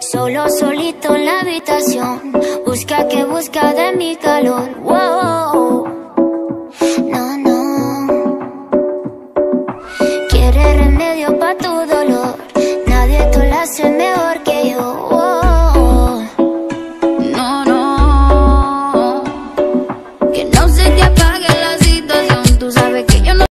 Solo solito en la habitación. Busca que busca de mi calor. No, no. Quiere remedio para tu dolor. Nadie te lo hace mejor que yo. No, no. Que no se te